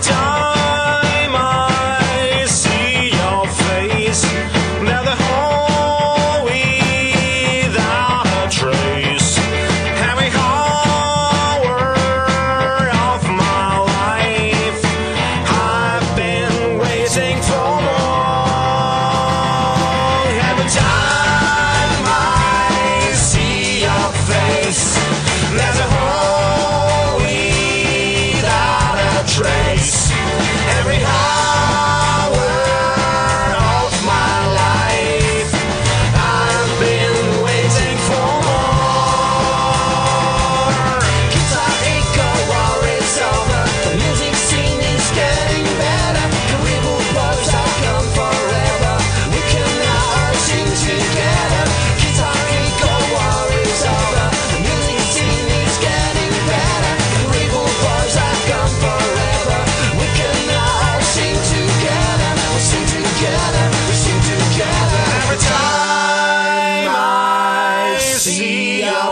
time I see your face. Now the whole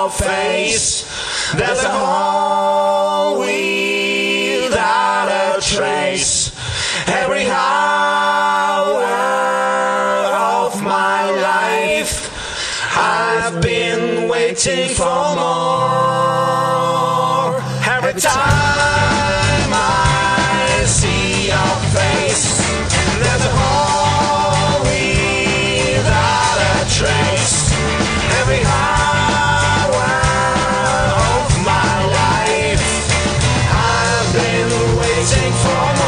your face. There's a hole without a trace. Every hour of my life, I've been waiting for more. Every time. waiting for